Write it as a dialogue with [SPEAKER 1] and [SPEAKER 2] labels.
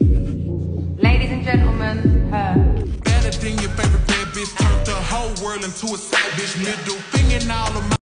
[SPEAKER 1] Ladies and gentlemen, her.
[SPEAKER 2] Better than your favorite bad bitch. Turned the whole world into a side bitch. Middle finger all of my.